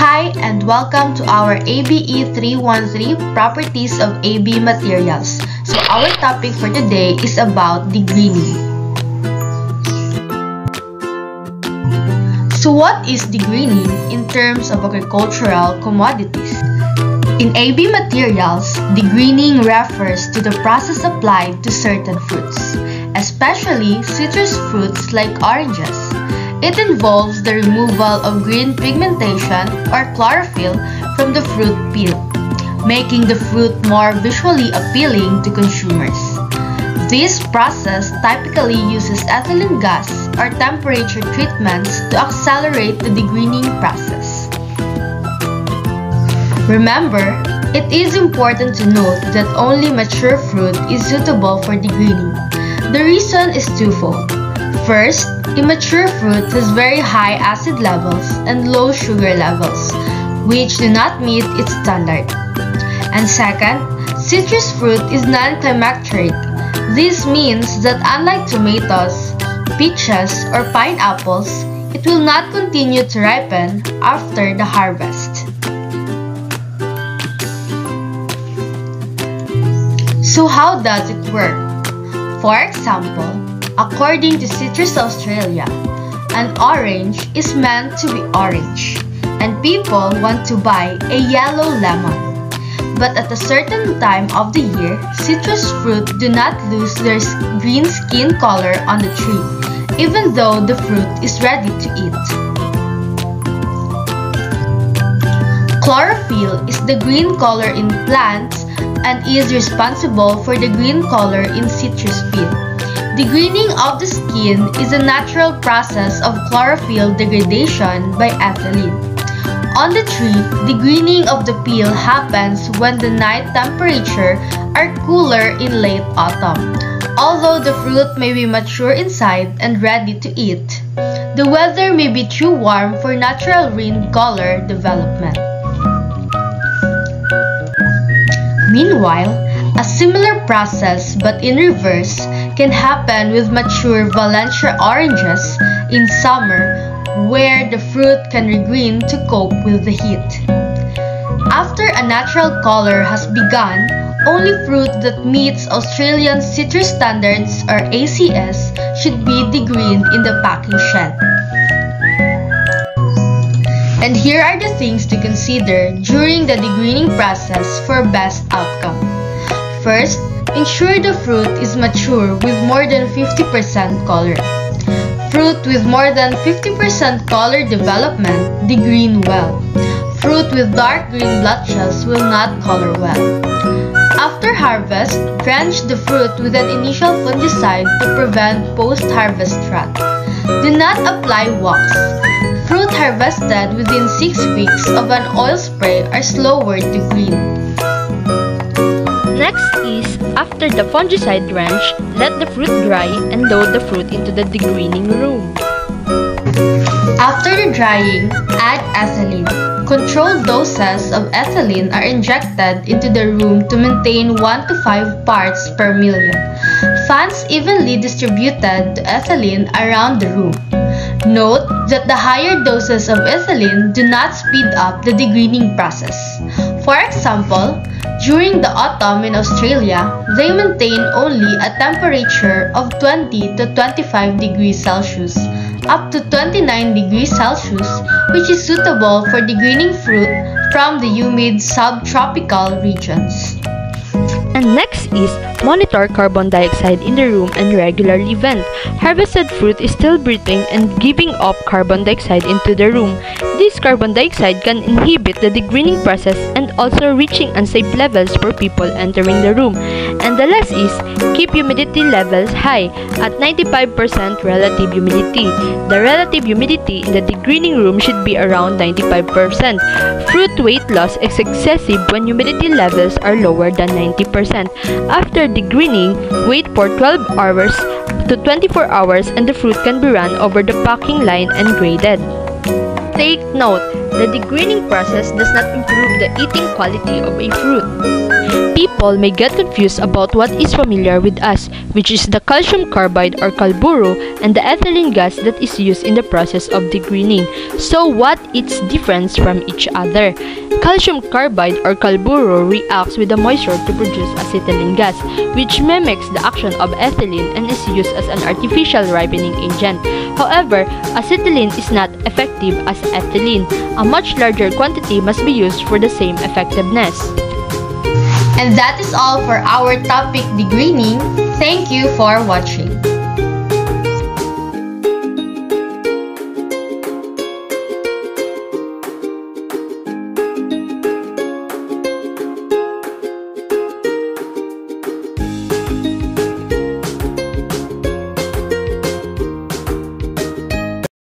Hi and welcome to our ABE 313 Properties of AB Materials. So our topic for today is about degreening. So what is degreening in terms of agricultural commodities? In AB materials, degreening refers to the process applied to certain fruits, especially citrus fruits like oranges. It involves the removal of green pigmentation or chlorophyll from the fruit peel, making the fruit more visually appealing to consumers. This process typically uses ethylene gas or temperature treatments to accelerate the degreening process. Remember, it is important to note that only mature fruit is suitable for degreening. The reason is twofold. First, immature fruit has very high acid levels and low sugar levels, which do not meet its standard. And second, citrus fruit is non-climacteric. This means that unlike tomatoes, peaches, or pineapples, it will not continue to ripen after the harvest. So how does it work? For example, according to Citrus Australia, an orange is meant to be orange, and people want to buy a yellow lemon. But at a certain time of the year, citrus fruit do not lose their green skin color on the tree, even though the fruit is ready to eat. Chlorophyll is the green color in plants and is responsible for the green color in citrus peel. The greening of the skin is a natural process of chlorophyll degradation by ethylene. On the tree, the greening of the peel happens when the night temperature are cooler in late autumn. Although the fruit may be mature inside and ready to eat, the weather may be too warm for natural green color development. Meanwhile, a similar process but in reverse can happen with mature Valencia oranges in summer where the fruit can regreen to cope with the heat. After a natural color has begun, only fruit that meets Australian Citrus Standards or ACS should be degreened in the packing shed. And here are the things to consider during the degreening process for best outcome. First, ensure the fruit is mature with more than 50% color. Fruit with more than 50% color development degreen well. Fruit with dark green blotches will not color well. After harvest, drench the fruit with an initial fungicide to prevent post-harvest rot. Do not apply wax. Fruit harvested within 6 weeks of an oil spray are slower to green. Next after the fungicide drench, let the fruit dry and load the fruit into the degreening room. After the drying, add ethylene. Controlled doses of ethylene are injected into the room to maintain 1 to 5 parts per million. Fans evenly distributed the ethylene around the room. Note that the higher doses of ethylene do not speed up the degreening process. For example, during the autumn in Australia, they maintain only a temperature of 20 to 25 degrees Celsius, up to 29 degrees Celsius, which is suitable for degreening fruit from the humid subtropical regions. And next is monitor carbon dioxide in the room and regularly vent. Harvested fruit is still breathing and giving off carbon dioxide into the room. This carbon dioxide can inhibit the degreening process and also reaching unsafe levels for people entering the room. And the last is keep humidity levels high at 95% relative humidity. The relative humidity in the degreening room should be around 95%. Fruit weight loss is excessive when humidity levels are lower than 90%. After degreening, wait for 12 hours to 24 hours and the fruit can be run over the packing line and graded. Take note, that the degreening process does not improve the eating quality of a fruit. People may get confused about what is familiar with us, which is the calcium carbide or calburo and the ethylene gas that is used in the process of degreening. So what its difference from each other? Calcium carbide or calburo reacts with the moisture to produce acetylene gas, which mimics the action of ethylene and is used as an artificial ripening agent. However, acetylene is not effective as ethylene. A much larger quantity must be used for the same effectiveness. And that is all for our topic degreening. Thank you for watching.